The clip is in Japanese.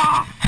Oh!